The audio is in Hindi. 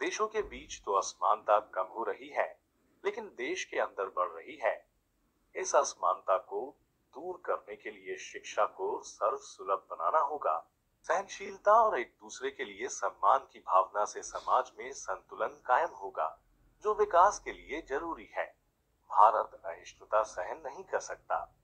देशों के बीच तो असमानता कम हो रही है, लेकिन देश के अंदर बढ़ रही है। इस असमानता को दूर करने के लिए शिक्षा को सर्व सुलभ बनाना होगा। सहनशीलता और एक दूसरे के लिए सम्मान की भावना से समाज में संतुलन कायम होगा, जो विकास के लिए ज़रूरी है। भारत अहिष्णुता सहन नहीं कर सकता।